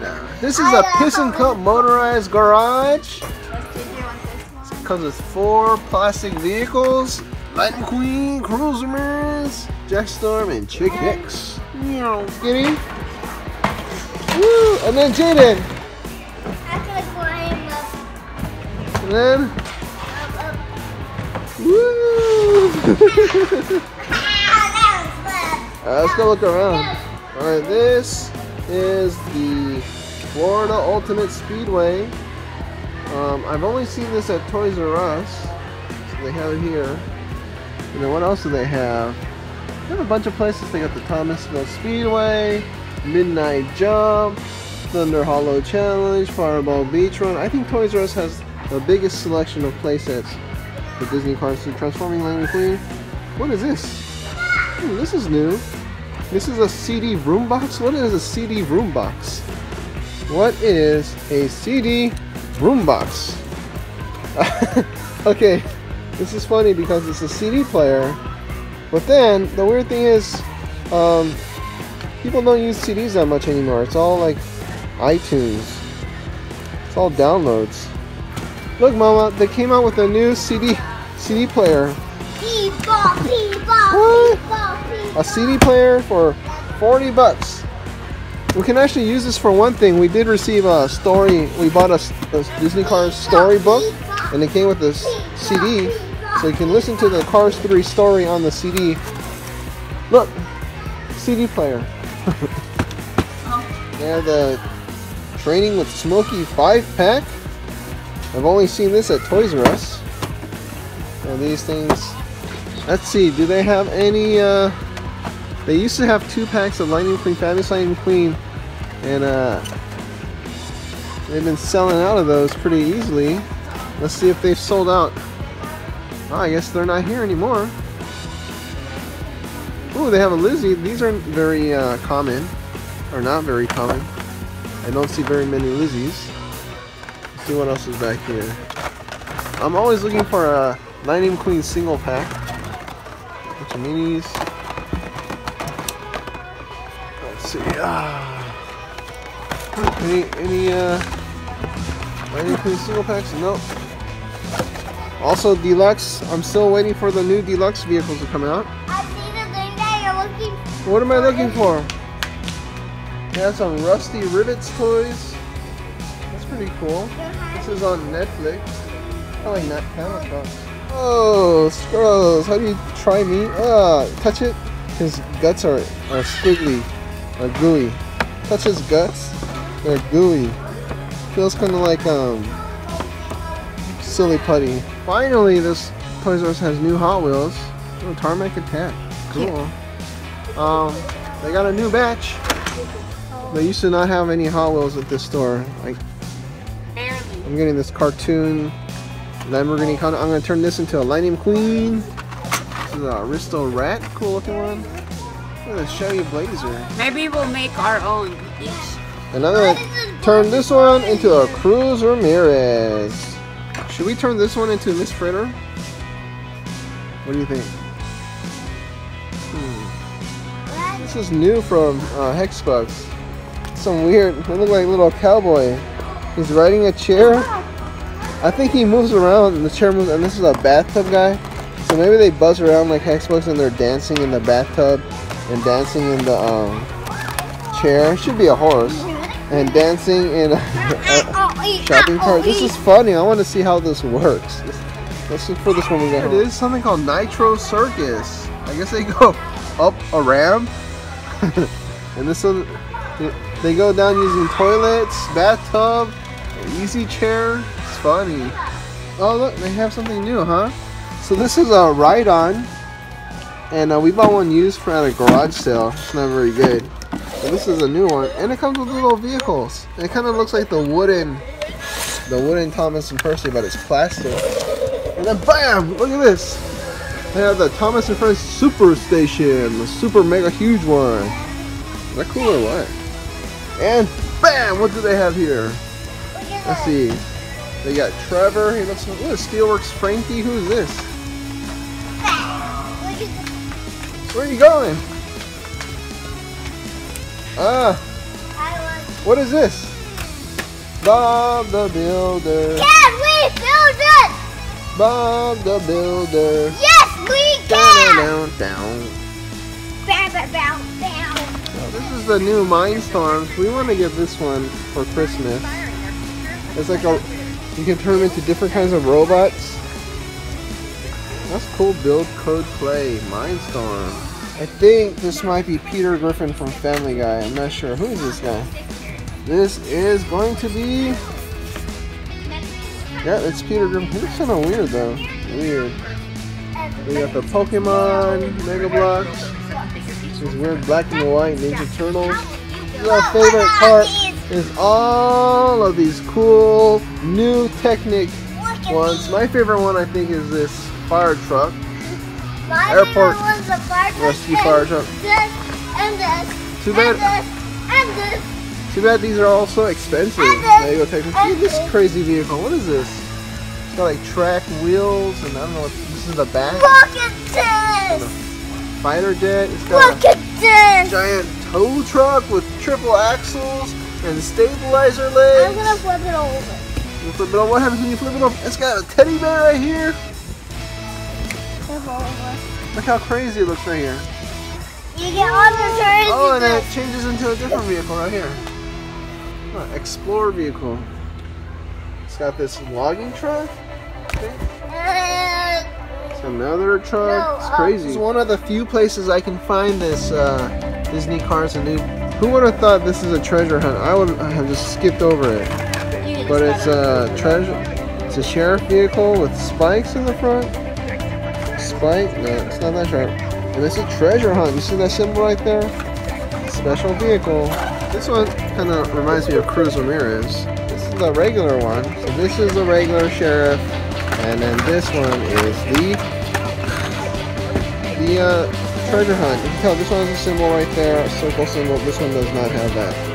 Nah. This is a Piston Cup motorized garage. Does JJ want this one? Comes with four plastic vehicles. Lightning McQueen, Cruz Ramirez, Jackstorm, and Chick Hicks. Meow, Kitty. Woo! And then Jaden. I'm gonna climb up, And then, up, up. woo! Ah, that was fun. Alright, let's go look around. Alright, this is the Florida Ultimate Speedway. Um, I've only seen this at Toys R Us. So they have it here. And then what else do they have? They have a bunch of places. They got the Thomasville Speedway, Midnight Jump, Thunder Hollow Challenge, Fireball Beach Run. I think Toys R Us has the biggest selection of playsets for Disney cars. So Transforming Lightning McQueen. What is this? Hmm, this is new. This is a CD boom box? What is a CD boom box? What is a CD boom box? okay, this is funny because it's a CD player, but then the weird thing is, um, people don't use CDs that much anymore. It's all like iTunes. It's all downloads. Look, Mama, they came out with a new CD CD player. People, people, people. A CD player for 40 bucks. We can actually use this for one thing. We did receive a story. We bought a Disney Cars storybook, and it came with this CD, so you can listen to the Cars 3 story on the CD. Look, CD player. they have the Training with Smokey 5 pack. I've only seen this at Toys R Us. And these things. Let's see, do they have any? Uh, they used to have two packs of Lightning McQueen, Fabulous Lightning McQueen, and uh, they've been selling out of those pretty easily. Let's see if they've sold out. Oh, I guess they're not here anymore. Ooh, they have a Lizzie. These aren't very uh, common, or not very common. I don't see very many Lizzies. Let's see what else is back here. I'm always looking for a Lightning McQueen single pack. Bunch of minis. See. Ah. Any any uh McQueen single packs? Nope. Also deluxe. I'm still waiting for the new deluxe vehicles to come out. I see the thing that you're looking for. What am I looking for? They have some Rusty Rivets toys. That's pretty cool. This is on Netflix. I like that camera shots. Oh, Skrulls, how do you try me? Ah, touch it. His guts are, are squiggly, are gooey. Touch his guts. They're gooey. Feels kind of like um silly putty. Finally, this Toys R Us has new Hot Wheels. Oh, Tarmac Attack. Cool. Um, they got a new batch. They used to not have any Hot Wheels at this store. Like Barely. I'm getting this cartoon Lamborghini. I'm gonna turn this into a Lightning McQueen. This is a Aristo Rat, cool looking one. Look at the Chevy Blazer. Maybe we'll make our own each. And I'm gonna turn this one into a Cruz Ramirez. Should we turn this one into Miss Fritter? What do you think? Hmm. This is new from uh, Hexbugs. Some weird, they look like a little cowboy. He's riding a chair. I think he moves around and the chair moves, and this is a bathtub guy. So maybe they buzz around like Hexbugs and they're dancing in the bathtub and dancing in the um, chair. Should be a horse. And dancing in a, a shopping cart. This is funny. I want to see how this works. Let's look for this one we got. It is something called Nitro Circus. I guess they go up a ramp. and this one, they go down using toilets, bathtub, easy chair. It's funny. Oh look, they have something new, huh? So this is a ride-on, and uh, we bought one used for at a garage sale. It's not very good. But this is a new one, and it comes with little vehicles. It kind of looks like the wooden, the wooden Thomas and Percy, but it's plastic. And then bam! Look at this. They have the Thomas and Friends Super Station, the super mega huge one. Is that cool or what? And bam! What do they have here? Let's see. They got Trevor. He looks. Look, Steelworks Frankie. Who's this? Where are you going? Ah, What is this? Bob the Builder. Can we build it? Bob the Builder. Yes, we Down, can. down, down. Bow, bow, bow, bow. This is the new Mindstorms. We want to get this one for Christmas. It's like a, you can turn them into different kinds of robots. That's cool. Build, code, play. Mindstorm. I think this might be Peter Griffin from Family Guy. I'm not sure. Who is this guy? This is going to be. Yeah, it's Peter Griffin. He looks kind of weird though. Weird. We got the Pokemon Mega Bloks. These weird black and white Ninja Turtles. My favorite part. Is all of these cool new Technic ones. My favorite one I think is this fire truck. My airport fire truck rescue fire truck. This and this. Too bad- And this. And this. Too bad these are all so expensive. There you go, Technic. Look at this crazy vehicle. What is this? It's got like track wheels and I don't know what this is the back. Look at this. Fighter jet. It's got Look at this. giant tow truck with triple axles and stabilizer legs. I'm gonna flip it over. You flip it over. What happens when you flip it over? It's got a teddy bear right here. Flip over. Look how crazy it looks right here. You get all the turns. Oh, and you it changes into a different vehicle right here. Oh, Explorer vehicle. It's got this logging truck. do- It's another truck. No, it's uh, crazy. It's one of the few places I can find this uh, Disney Cars and new. Who would have thought this is a treasure hunt? I would have just skipped over it. But it's a treasure. It's a sheriff vehicle with spikes in the front. No, it's not that sharp. And it's a treasure hunt. You see that symbol right there? Special vehicle. This one kind of reminds me of Cruz Ramirez. This is the regular one. So this is the regular sheriff, and then this one is the the uh, treasure hunt. You can tell this one has a symbol right there, a circle symbol. This one does not have that.